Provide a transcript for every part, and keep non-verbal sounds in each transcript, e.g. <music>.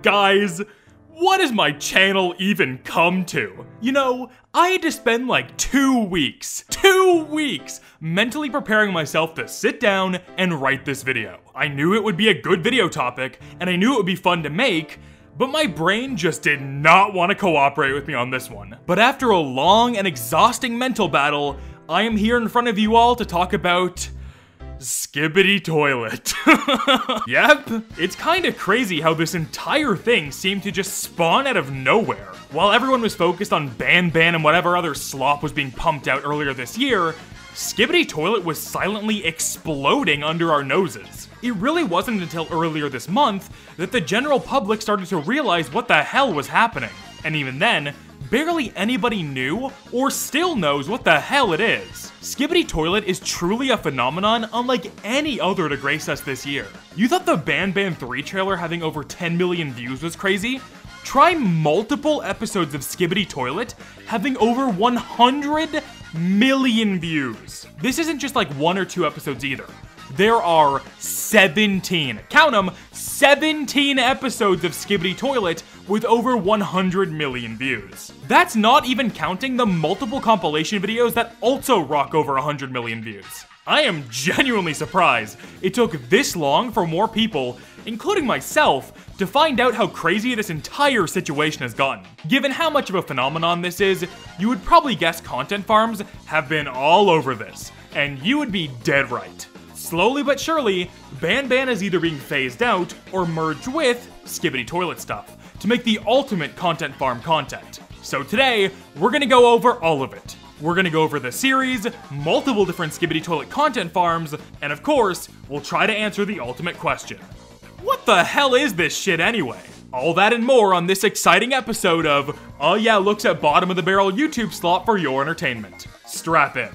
Guys, what has my channel even come to? You know, I had to spend like two weeks, two weeks, mentally preparing myself to sit down and write this video. I knew it would be a good video topic, and I knew it would be fun to make, but my brain just did not want to cooperate with me on this one. But after a long and exhausting mental battle, I am here in front of you all to talk about Skibidi Toilet. <laughs> yep, it's kinda crazy how this entire thing seemed to just spawn out of nowhere. While everyone was focused on Ban Ban and whatever other slop was being pumped out earlier this year, Skibidi Toilet was silently exploding under our noses. It really wasn't until earlier this month that the general public started to realize what the hell was happening. And even then, barely anybody knew or still knows what the hell it is. Skibidi Toilet is truly a phenomenon unlike any other to grace us this year. You thought the Ban Ban 3 trailer having over 10 million views was crazy? Try multiple episodes of Skibidi Toilet having over 100 million views. This isn't just like one or two episodes either. There are 17, count them, 17 episodes of Skibidi Toilet with over 100 million views. That's not even counting the multiple compilation videos that also rock over 100 million views. I am genuinely surprised it took this long for more people, including myself, to find out how crazy this entire situation has gotten. Given how much of a phenomenon this is, you would probably guess content farms have been all over this, and you would be dead right. Slowly but surely, Ban Ban is either being phased out or merged with Skibidi Toilet stuff to make the ultimate content farm content. So today, we're gonna go over all of it. We're gonna go over the series, multiple different Skibidi Toilet content farms, and of course, we'll try to answer the ultimate question. What the hell is this shit anyway? All that and more on this exciting episode of Oh Yeah Looks at Bottom of the Barrel YouTube slot for your entertainment. Strap in.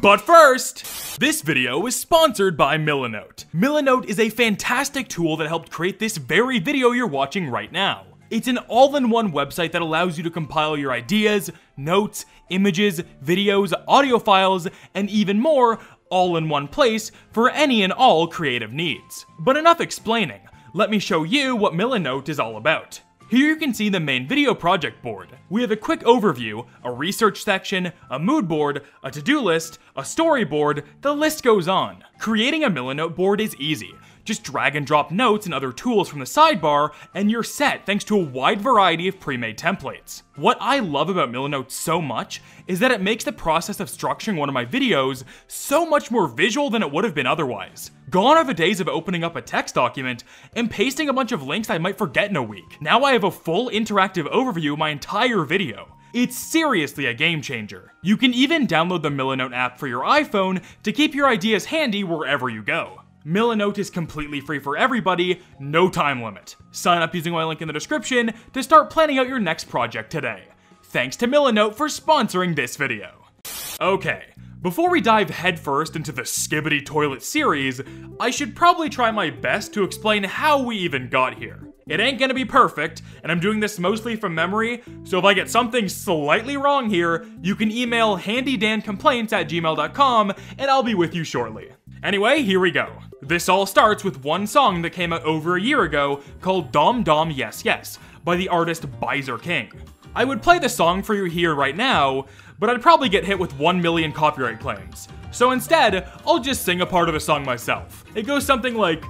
But first, this video is sponsored by Milanote. Milanote is a fantastic tool that helped create this very video you're watching right now. It's an all-in-one website that allows you to compile your ideas, notes, images, videos, audio files, and even more all in one place for any and all creative needs. But enough explaining, let me show you what Milanote is all about. Here you can see the main video project board. We have a quick overview, a research section, a mood board, a to-do list, a storyboard, the list goes on. Creating a Milanote board is easy. Just drag and drop notes and other tools from the sidebar, and you're set thanks to a wide variety of pre-made templates. What I love about Milanote so much is that it makes the process of structuring one of my videos so much more visual than it would have been otherwise. Gone are the days of opening up a text document and pasting a bunch of links I might forget in a week. Now I have a full interactive overview of my entire video. It's seriously a game changer. You can even download the Milanote app for your iPhone to keep your ideas handy wherever you go. Milanote is completely free for everybody, no time limit. Sign up using my link in the description to start planning out your next project today. Thanks to Milanote for sponsoring this video. Okay, before we dive headfirst into the Skibidi Toilet series, I should probably try my best to explain how we even got here. It ain't gonna be perfect, and I'm doing this mostly from memory, so if I get something slightly wrong here, you can email handydancomplaints at gmail.com and I'll be with you shortly. Anyway, here we go. This all starts with one song that came out over a year ago called Dom Dom Yes Yes by the artist Biser King. I would play the song for you here right now, but I'd probably get hit with 1 million copyright claims. So instead, I'll just sing a part of the song myself. It goes something like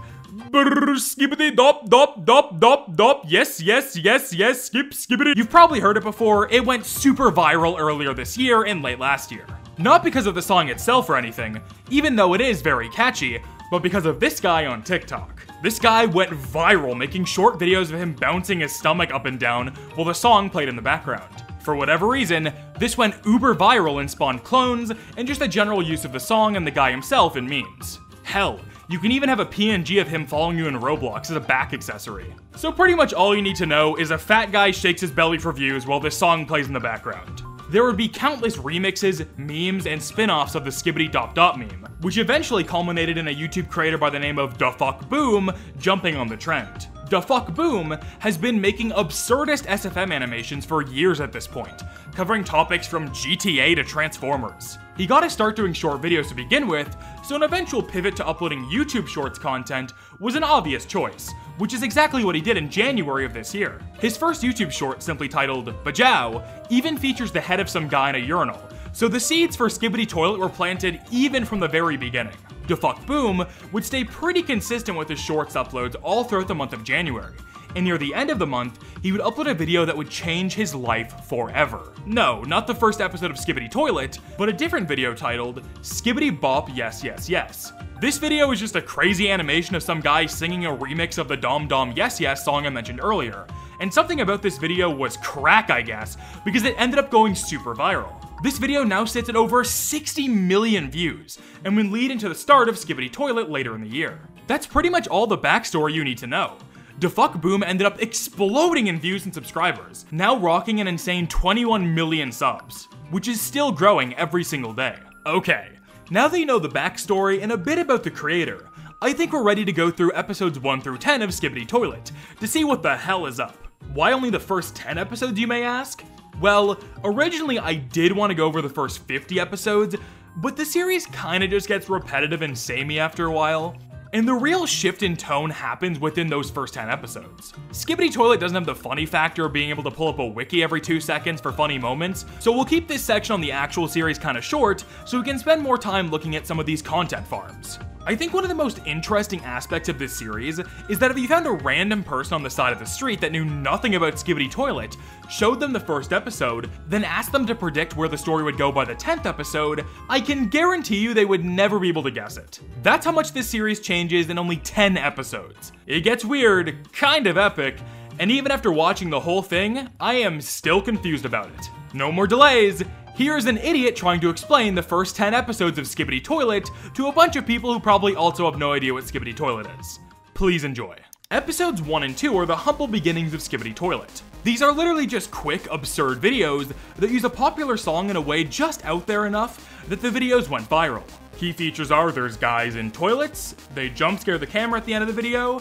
skibidi dop dop dop dop dop yes yes yes yes skip skibidi. You've probably heard it before, it went super viral earlier this year and late last year. Not because of the song itself or anything, even though it is very catchy, but because of this guy on TikTok. This guy went viral making short videos of him bouncing his stomach up and down while the song played in the background. For whatever reason, this went uber viral and spawned clones and just a general use of the song and the guy himself in memes. Hell, you can even have a PNG of him following you in Roblox as a back accessory. So pretty much all you need to know is a fat guy shakes his belly for views while this song plays in the background there would be countless remixes, memes, and spin-offs of the Skibidi Dop Dop meme, which eventually culminated in a YouTube creator by the name of DaFuqBoom jumping on the trend. DaFuqBoom has been making absurdist SFM animations for years at this point, covering topics from GTA to Transformers. He got to start doing short videos to begin with, so an eventual pivot to uploading YouTube Shorts content was an obvious choice, which is exactly what he did in January of this year. His first YouTube short, simply titled Bajow, even features the head of some guy in a urinal, so the seeds for Skibidi Toilet were planted even from the very beginning. DaFuqBoom would stay pretty consistent with his shorts uploads all throughout the month of January, and near the end of the month, he would upload a video that would change his life forever. No, not the first episode of Skibidi Toilet, but a different video titled Skibidi Bop Yes Yes Yes. This video is just a crazy animation of some guy singing a remix of the Dom Dom Yes Yes song I mentioned earlier, and something about this video was crack I guess, because it ended up going super viral. This video now sits at over 60 million views, and would lead into the start of Skibidi Toilet later in the year. That's pretty much all the backstory you need to know. DaFuqBoom ended up exploding in views and subscribers, now rocking an insane 21 million subs, which is still growing every single day. Okay, now that you know the backstory and a bit about the creator, I think we're ready to go through episodes 1 through 10 of Skibidi Toilet to see what the hell is up. Why only the first 10 episodes, you may ask? Well, originally I did want to go over the first 50 episodes, but the series kinda just gets repetitive and samey after a while. And the real shift in tone happens within those first 10 episodes. Skibidi Toilet doesn't have the funny factor of being able to pull up a wiki every 2 seconds for funny moments, so we'll keep this section on the actual series kinda short so we can spend more time looking at some of these content farms. I think one of the most interesting aspects of this series is that if you found a random person on the side of the street that knew nothing about Skibidi Toilet, showed them the first episode, then asked them to predict where the story would go by the 10th episode, I can guarantee you they would never be able to guess it. That's how much this series changes in only 10 episodes. It gets weird, kind of epic, and even after watching the whole thing, I am still confused about it. No more delays, Here's an idiot trying to explain the first 10 episodes of Skibidi Toilet to a bunch of people who probably also have no idea what Skibidi Toilet is. Please enjoy. Episodes 1 and 2 are the humble beginnings of Skibidi Toilet. These are literally just quick, absurd videos that use a popular song in a way just out there enough that the videos went viral. Key features are there's guys in toilets, they jump scare the camera at the end of the video,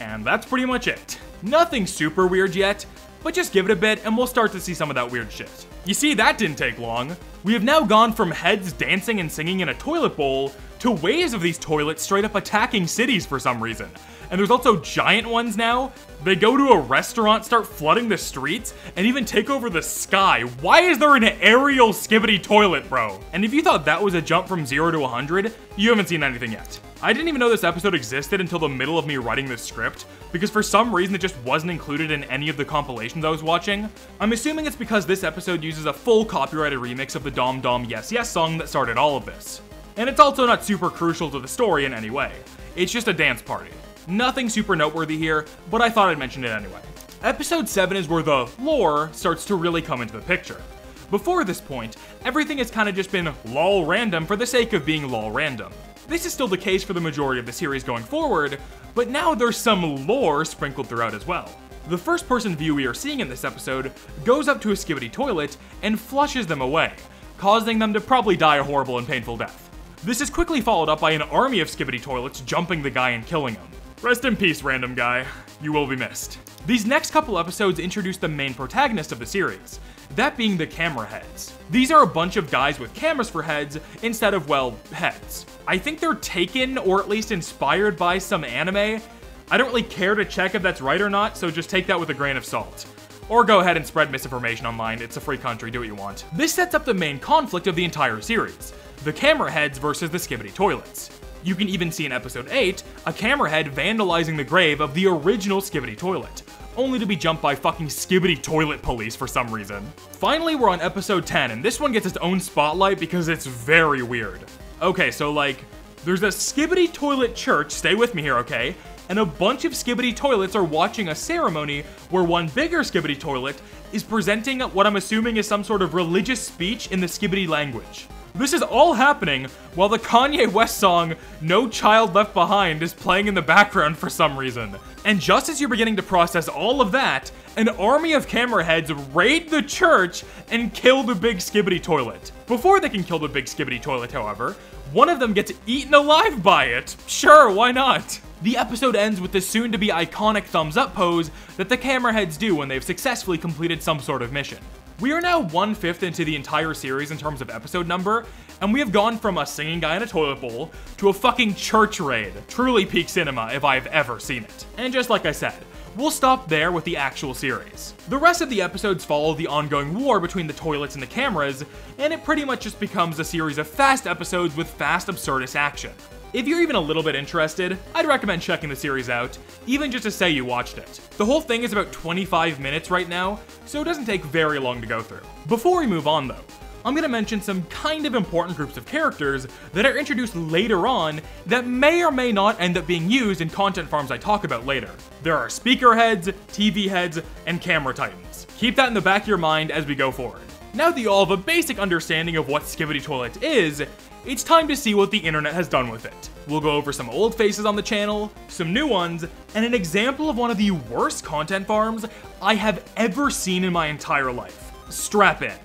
and that's pretty much it. Nothing super weird yet, but just give it a bit and we'll start to see some of that weird shit. You see, that didn't take long. We have now gone from heads dancing and singing in a toilet bowl to waves of these toilets straight up attacking cities for some reason. And there's also giant ones now. They go to a restaurant, start flooding the streets, and even take over the sky. Why is there an aerial skibidi toilet, bro? And if you thought that was a jump from 0 to 100, you haven't seen anything yet. I didn't even know this episode existed until the middle of me writing this script, because for some reason it just wasn't included in any of the compilations I was watching. I'm assuming it's because this episode uses a full copyrighted remix of the Dom Dom Yes Yes song that started all of this. And it's also not super crucial to the story in any way. It's just a dance party. Nothing super noteworthy here, but I thought I'd mention it anyway. Episode 7 is where the lore starts to really come into the picture. Before this point, everything has kind of just been lol random for the sake of being lol random. This is still the case for the majority of the series going forward, but now there's some lore sprinkled throughout as well. The first person view we are seeing in this episode goes up to a skibidi toilet and flushes them away, causing them to probably die a horrible and painful death. This is quickly followed up by an army of skibidi toilets jumping the guy and killing him. Rest in peace, random guy. You will be missed. These next couple episodes introduce the main protagonist of the series, that being the camera heads. These are a bunch of guys with cameras for heads instead of, well, heads. I think they're taken or at least inspired by some anime. I don't really care to check if that's right or not, so just take that with a grain of salt. Or go ahead and spread misinformation online, it's a free country, do what you want. This sets up the main conflict of the entire series, the camera heads versus the skibidi toilets. You can even see in episode 8, a camera head vandalizing the grave of the original skibidi toilet, only to be jumped by fucking skibidi toilet police for some reason. Finally, we're on episode 10, and this one gets its own spotlight because it's very weird. Okay, so like, there's a skibidi toilet church, stay with me here, okay? And a bunch of skibidi toilets are watching a ceremony where one bigger skibidi toilet is presenting what I'm assuming is some sort of religious speech in the skibidi language. This is all happening while the Kanye West song No Child Left Behind is playing in the background for some reason. And just as you're beginning to process all of that, an army of camera heads raid the church and kill the big skibidi toilet. Before they can kill the big skibidi toilet, however, one of them gets eaten alive by it. Sure, why not? The episode ends with the soon to be iconic thumbs up pose that the camera heads do when they've successfully completed some sort of mission. We are now one fifth into the entire series in terms of episode number, and we have gone from a singing guy in a toilet bowl to a fucking church raid. Truly peak cinema if I've ever seen it. And just like I said, we'll stop there with the actual series. The rest of the episodes follow the ongoing war between the toilets and the cameras, and it pretty much just becomes a series of fast episodes with fast absurdist action. If you're even a little bit interested, I'd recommend checking the series out, even just to say you watched it. The whole thing is about 25 minutes right now, so it doesn't take very long to go through. Before we move on though, I'm gonna mention some kind of important groups of characters that are introduced later on that may or may not end up being used in content farms I talk about later. There are speaker heads, TV heads, and camera titans. Keep that in the back of your mind as we go forward. Now that you all have a basic understanding of what Skibidi Toilet is, it's time to see what the internet has done with it. We'll go over some old faces on the channel, some new ones, and an example of one of the worst content farms I have ever seen in my entire life. Strap in.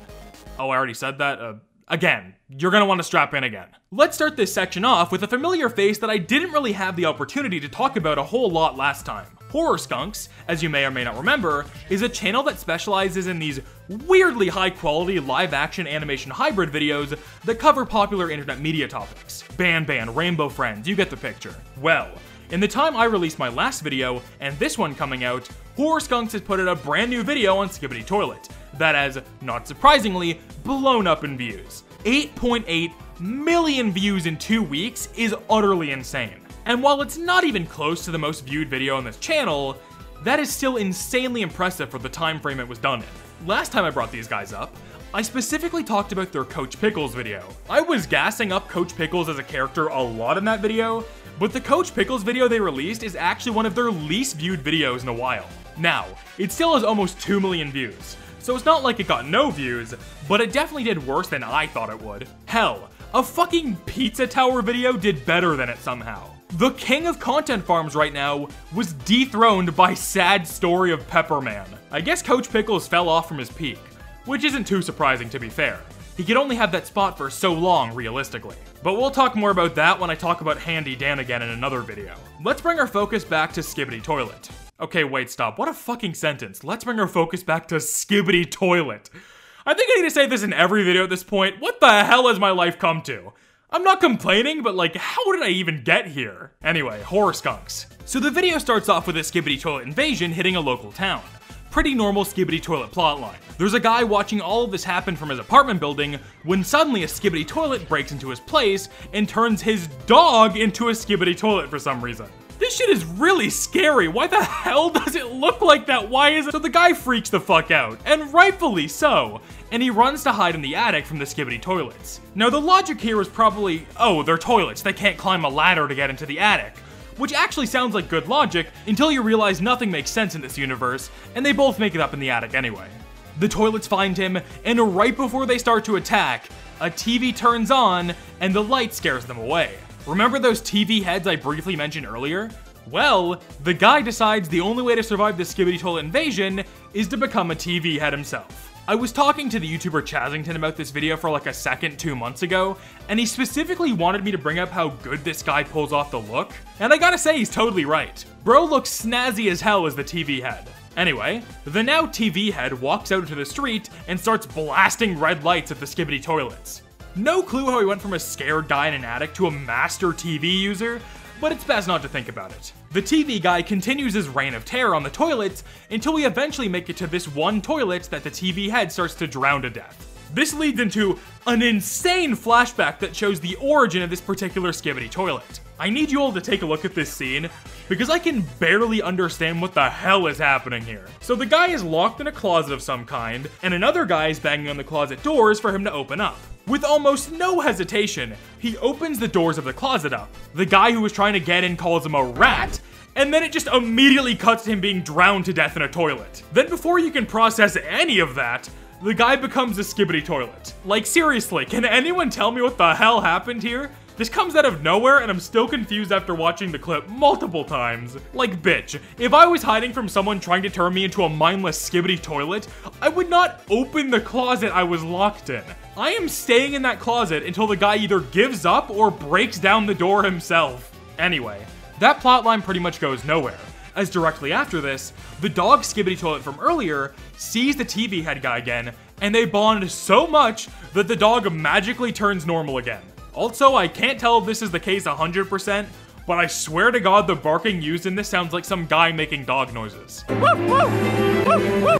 Oh, I already said that? Uh, again, you're gonna wanna strap in again. Let's start this section off with a familiar face that I didn't really have the opportunity to talk about a whole lot last time. Horror Skunx, as you may or may not remember, is a channel that specializes in these weirdly high quality live action animation hybrid videos that cover popular internet media topics. Ban Ban, Rainbow Friends, you get the picture. Well, in the time I released my last video, and this one coming out, Horror Skunx has put out a brand new video on Skibidi Toilet that has, not surprisingly, blown up in views. 8.8 million views in two weeks is utterly insane. And while it's not even close to the most viewed video on this channel, that is still insanely impressive for the time frame it was done in. Last time I brought these guys up, I specifically talked about their Coach Pickles video. I was gassing up Coach Pickles as a character a lot in that video, but the Coach Pickles video they released is actually one of their least viewed videos in a while. Now, it still has almost 2 million views, so it's not like it got no views, but it definitely did worse than I thought it would. Hell, a fucking Pizza Tower video did better than it somehow. The king of content farms right now was dethroned by Sad Story of Pepperman. I guess Coach Pickles fell off from his peak, which isn't too surprising to be fair. He could only have that spot for so long, realistically. But we'll talk more about that when I talk about Handy Dan again in another video. Let's bring our focus back to Skibidi Toilet. Okay, wait, stop. What a fucking sentence. Let's bring our focus back to Skibidi Toilet. I think I need to say this in every video at this point. What the hell has my life come to? I'm not complaining, but like, how did I even get here? Anyway, horror skunx. So the video starts off with a skibidi toilet invasion hitting a local town. Pretty normal skibidi toilet plotline. There's a guy watching all of this happen from his apartment building when suddenly a skibidi toilet breaks into his place and turns his dog into a skibidi toilet for some reason. This shit is really scary. Why the <laughs> hell does it look like that? Why is it? So the guy freaks the fuck out, and rightfully so, and he runs to hide in the attic from the Skibidi toilets. Now the logic here is probably, oh, they're toilets, they can't climb a ladder to get into the attic. Which actually sounds like good logic until you realize nothing makes sense in this universe, and they both make it up in the attic anyway. The toilets find him, and right before they start to attack, a TV turns on, and the light scares them away. Remember those TV heads I briefly mentioned earlier? Well, the guy decides the only way to survive the Skibidi Toilet invasion is to become a TV head himself. I was talking to the YouTuber Chazington about this video for like a second two months ago, and he specifically wanted me to bring up how good this guy pulls off the look, and I gotta say he's totally right. Bro looks snazzy as hell as the TV head. Anyway, the now TV head walks out into the street and starts blasting red lights at the skibidi toilets. No clue how he went from a scared guy in an attic to a master TV user, but it's best not to think about it. The TV guy continues his reign of terror on the toilets until we eventually make it to this one toilet that the TV head starts to drown to death. This leads into an insane flashback that shows the origin of this particular Skibidi toilet. I need you all to take a look at this scene because I can barely understand what the hell is happening here. So the guy is locked in a closet of some kind, and another guy is banging on the closet doors for him to open up. With almost no hesitation, he opens the doors of the closet up. The guy who was trying to get in calls him a rat, and then it just immediately cuts to him being drowned to death in a toilet. Then before you can process any of that, the guy becomes a skibidi toilet. Like seriously, can anyone tell me what the hell happened here? This comes out of nowhere and I'm still confused after watching the clip multiple times. Like bitch, if I was hiding from someone trying to turn me into a mindless skibidi toilet, I would not open the closet I was locked in. I am staying in that closet until the guy either gives up or breaks down the door himself. Anyway, that plotline pretty much goes nowhere as directly after this, the dog Skibidi Toilet from earlier sees the TV head guy again and they bond so much that the dog magically turns normal again. Also, I can't tell if this is the case 100%, but I swear to god the barking used in this sounds like some guy making dog noises.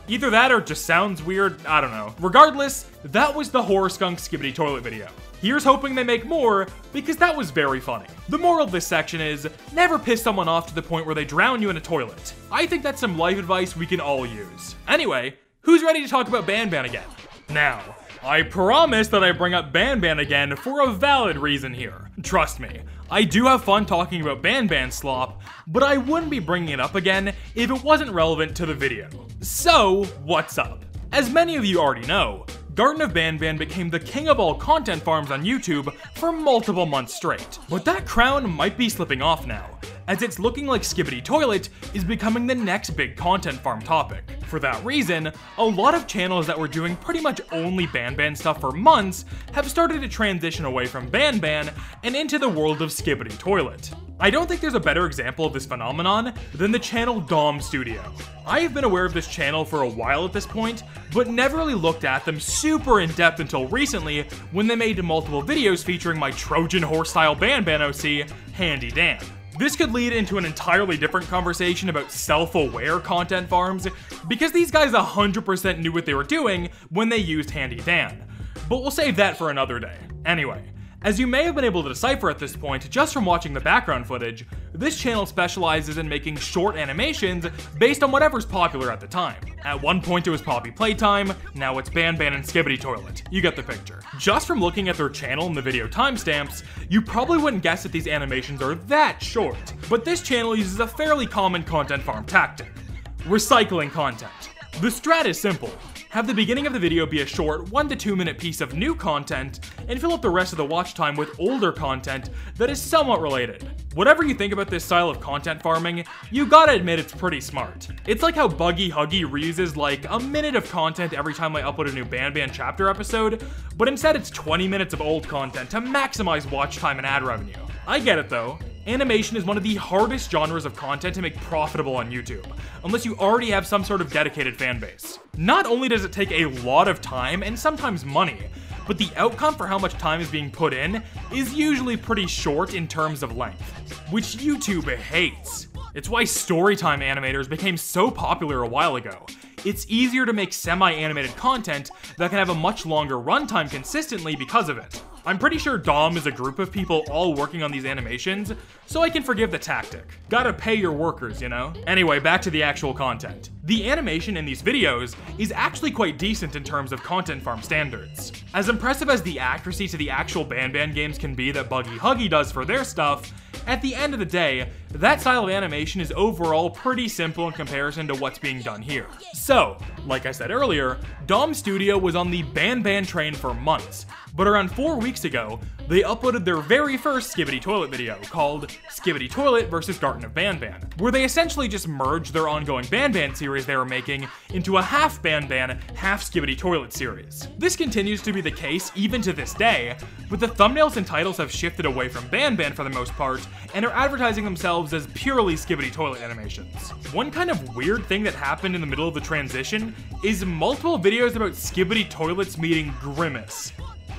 Either that or just sounds weird, I don't know. Regardless, that was the Horror Skunk Skibidi Toilet video. Here's hoping they make more, because that was very funny. The moral of this section is, never piss someone off to the point where they drown you in a toilet. I think that's some life advice we can all use. Anyway, who's ready to talk about Ban Ban again? Now, I promise that I bring up Ban Ban again for a valid reason here. Trust me, I do have fun talking about Ban Ban slop, but I wouldn't be bringing it up again if it wasn't relevant to the video. So, what's up? As many of you already know, Garten of Banban became the king of all content farms on YouTube for multiple months straight. But that crown might be slipping off now, as it's looking like Skibidi Toilet is becoming the next big content farm topic. For that reason, a lot of channels that were doing pretty much only Banban stuff for months have started to transition away from Banban and into the world of Skibidi Toilet. I don't think there's a better example of this phenomenon than the channel Dom Studio. I have been aware of this channel for a while at this point, but never really looked at them super in depth until recently when they made multiple videos featuring my Trojan horse style Banban OC, Handy Dan. This could lead into an entirely different conversation about self-aware content farms, because these guys 100% knew what they were doing when they used Handy Dan. But we'll save that for another day. Anyway, as you may have been able to decipher at this point just from watching the background footage, this channel specializes in making short animations based on whatever's popular at the time. At one point it was Poppy Playtime, now it's Ban Ban and Skibidi Toilet. You get the picture. Just from looking at their channel and the video timestamps, you probably wouldn't guess that these animations are that short. But this channel uses a fairly common content farm tactic. Recycling content. The strat is simple. Have the beginning of the video be a short, 1 to 2 minute piece of new content, and fill up the rest of the watch time with older content that is somewhat related. Whatever you think about this style of content farming, you gotta admit it's pretty smart. It's like how Buggy Huggy reuses like a minute of content every time I upload a new Ban Ban chapter episode, but instead it's 20 minutes of old content to maximize watch time and ad revenue. I get it though. Animation is one of the hardest genres of content to make profitable on YouTube, unless you already have some sort of dedicated fan base. Not only does it take a lot of time and sometimes money, but the outcome for how much time is being put in is usually pretty short in terms of length, which YouTube hates. It's why storytime animators became so popular a while ago. It's easier to make semi-animated content that can have a much longer runtime consistently because of it. I'm pretty sure Dom is a group of people all working on these animations, so I can forgive the tactic. Gotta pay your workers, you know? Anyway, back to the actual content. The animation in these videos is actually quite decent in terms of content farm standards. As impressive as the accuracy to the actual Ban Ban games can be that Buggy Huggy does for their stuff, at the end of the day, that style of animation is overall pretty simple in comparison to what's being done here. So, like I said earlier, Dom Studio was on the Ban Ban train for months, but around four weeks ago, they uploaded their very first Skibidi Toilet video called Skibidi Toilet vs. Garten of Ban Ban, where they essentially just merged their ongoing Ban Ban series they were making into a half Ban Ban, half Skibidi Toilet series. This continues to be the case even to this day, but the thumbnails and titles have shifted away from Ban Ban for the most part, and are advertising themselves as purely skibidi Toilet animations. One kind of weird thing that happened in the middle of the transition is multiple videos about skibidi Toilets meeting Grimace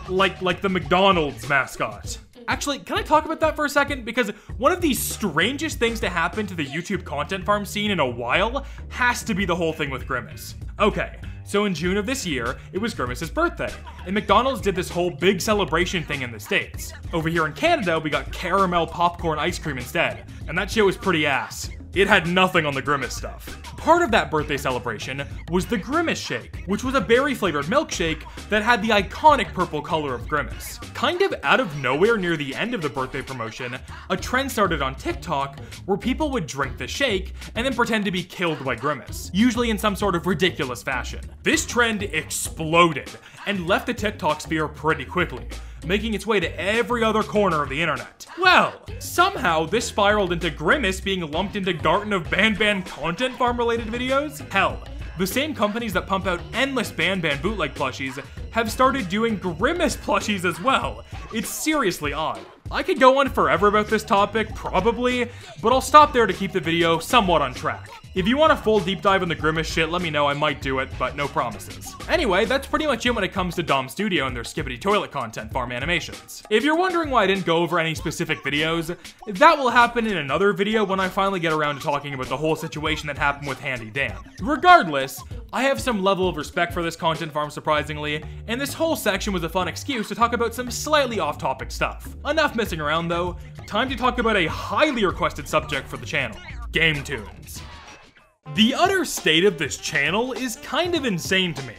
like like the McDonald's mascot. Actually, can I talk about that for a second? Because one of the strangest things to happen to the YouTube content farm scene in a while has to be the whole thing with Grimace. Okay, so in June of this year, it was Grimace's birthday, and McDonald's did this whole big celebration thing in the States. Over here in Canada, we got caramel popcorn ice cream instead, and that shit was pretty ass. It had nothing on the Grimace stuff. Part of that birthday celebration was the Grimace Shake, which was a berry flavored milkshake that had the iconic purple color of Grimace. Kind of out of nowhere near the end of the birthday promotion, a trend started on TikTok where people would drink the shake and then pretend to be killed by Grimace, usually in some sort of ridiculous fashion. This trend exploded and left the TikTok sphere pretty quickly, making its way to every other corner of the internet. Well, somehow this spiraled into Grimace being lumped into Garten of Ban Ban content farm related videos? Hell, the same companies that pump out endless Ban Ban bootleg plushies have started doing Grimace plushies as well. It's seriously odd. I could go on forever about this topic, probably, but I'll stop there to keep the video somewhat on track. If you want a full deep dive on the Grimace shit, let me know, I might do it, but no promises. Anyway, that's pretty much it when it comes to Dom Studio and their Skibidi Toilet content farm animations. If you're wondering why I didn't go over any specific videos, that will happen in another video when I finally get around to talking about the whole situation that happened with Handy Dan. Regardless, I have some level of respect for this content farm surprisingly, and this whole section was a fun excuse to talk about some slightly off-topic stuff. Enough messing around though, time to talk about a highly requested subject for the channel, game tunes. The utter state of this channel is kind of insane to me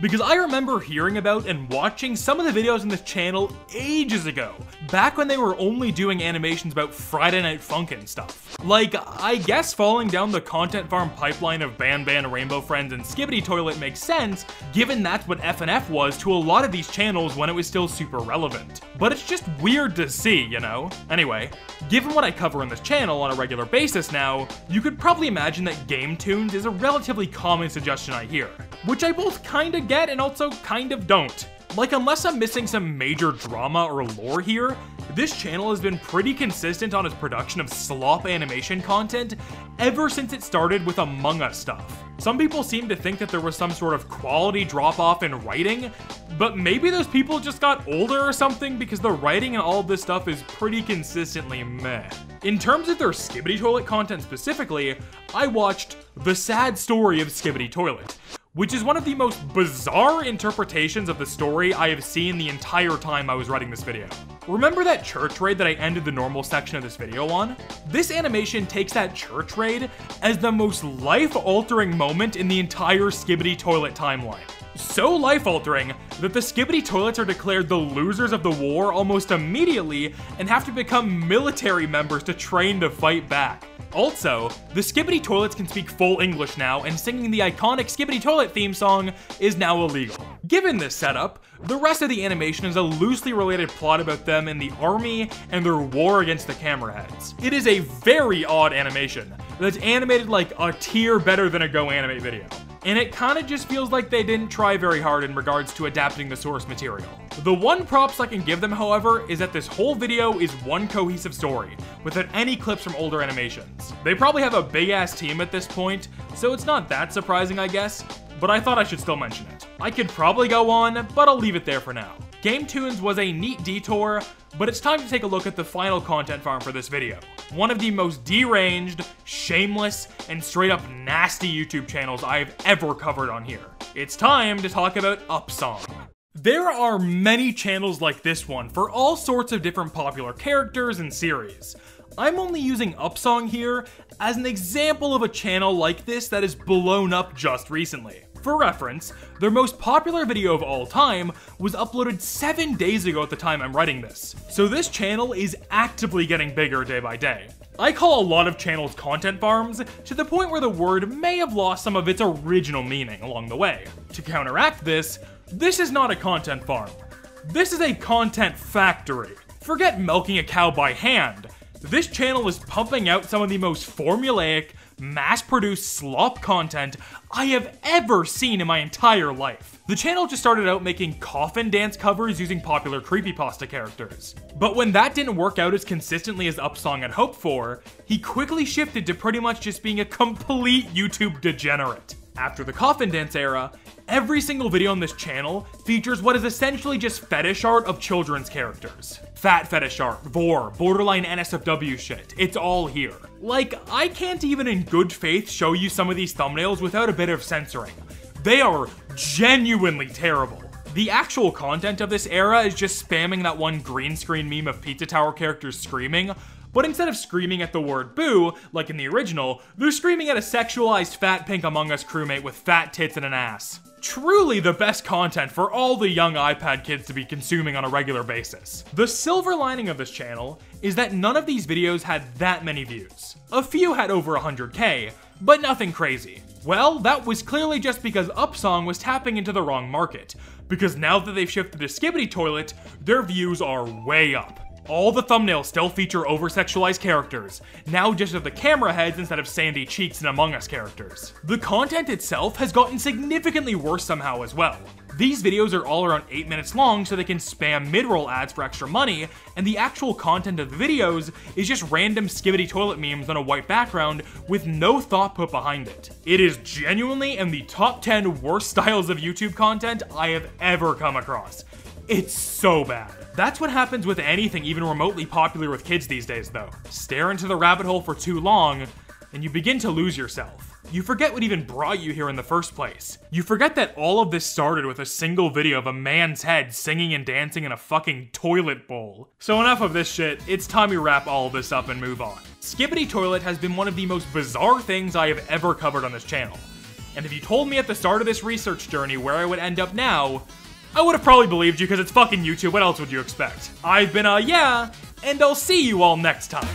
because I remember hearing about and watching some of the videos on this channel ages ago, back when they were only doing animations about Friday Night Funkin' stuff. Like, I guess falling down the content farm pipeline of Ban Ban, Rainbow Friends, and Skibidi Toilet makes sense, given that's what FNF was to a lot of these channels when it was still super relevant. But it's just weird to see, you know? Anyway, given what I cover on this channel on a regular basis now, you could probably imagine that game tunes is a relatively common suggestion I hear which I both kinda get and also kind of don't. Like, unless I'm missing some major drama or lore here, this channel has been pretty consistent on its production of slop animation content ever since it started with Among Us stuff. Some people seem to think that there was some sort of quality drop off in writing, but maybe those people just got older or something because the writing and all of this stuff is pretty consistently meh. In terms of their Skibidi Toilet content specifically, I watched The Sad Story of Skibidi Toilet, which is one of the most bizarre interpretations of the story I have seen the entire time I was writing this video. Remember that church raid that I ended the normal section of this video on? This animation takes that church raid as the most life-altering moment in the entire Skibidi Toilet timeline. So life-altering that the Skibidi Toilets are declared the losers of the war almost immediately and have to become military members to train to fight back. Also, the Skibidi Toilets can speak full English now, and singing the iconic Skibidi Toilet theme song is now illegal. Given this setup, the rest of the animation is a loosely related plot about them in the army and their war against the cameraheads. It is a very odd animation that's animated like a tier better than a Go GoAnimate video and it kinda just feels like they didn't try very hard in regards to adapting the source material. The one props I can give them, however, is that this whole video is one cohesive story, without any clips from older animations. They probably have a big ass team at this point, so it's not that surprising I guess, but I thought I should still mention it. I could probably go on, but I'll leave it there for now. Game Tunes was a neat detour, but it's time to take a look at the final content farm for this video. One of the most deranged, shameless, and straight up nasty YouTube channels I have ever covered on here. It's time to talk about Upsong. There are many channels like this one for all sorts of different popular characters and series. I'm only using Upsong here as an example of a channel like this that has blown up just recently. For reference, their most popular video of all time was uploaded 7 days ago at the time I'm writing this, so this channel is actively getting bigger day by day. I call a lot of channels content farms to the point where the word may have lost some of its original meaning along the way. To counteract this, this is not a content farm. This is a content factory. Forget milking a cow by hand. This channel is pumping out some of the most formulaic, mass-produced slop content I have ever seen in my entire life. The channel just started out making coffin dance covers using popular creepypasta characters. But when that didn't work out as consistently as Upsong had hoped for, he quickly shifted to pretty much just being a complete YouTube degenerate. After the coffin dance era, every single video on this channel features what is essentially just fetish art of children's characters. Fat fetish art, vore, borderline NSFW shit, it's all here. Like, I can't even in good faith show you some of these thumbnails without a bit of censoring. They are genuinely terrible. The actual content of this era is just spamming that one green screen meme of Pizza Tower characters screaming, but instead of screaming at the word boo, like in the original, they're screaming at a sexualized fat pink Among Us crewmate with fat tits and an ass. Truly the best content for all the young iPad kids to be consuming on a regular basis. The silver lining of this channel is that none of these videos had that many views. A few had over 100k, but nothing crazy. Well, that was clearly just because Upsong was tapping into the wrong market, because now that they've shifted to Skibidi Toilet, their views are way up. All the thumbnails still feature over-sexualized characters, now just of the camera heads instead of sandy cheeks and Among Us characters. The content itself has gotten significantly worse somehow as well. These videos are all around 8 minutes long so they can spam mid-roll ads for extra money, and the actual content of the videos is just random skibidi toilet memes on a white background with no thought put behind it. It is genuinely in the top 10 worst styles of YouTube content I have ever come across. It's so bad. That's what happens with anything even remotely popular with kids these days though. Stare into the rabbit hole for too long, and you begin to lose yourself. You forget what even brought you here in the first place. You forget that all of this started with a single video of a man's head singing and dancing in a fucking toilet bowl. So enough of this shit, it's time we wrap all of this up and move on. Skibidi Toilet has been one of the most bizarre things I have ever covered on this channel. And if you told me at the start of this research journey where I would end up now, I would have probably believed you because it's fucking YouTube, what else would you expect? I've been uhyeah, and I'll see you all next time.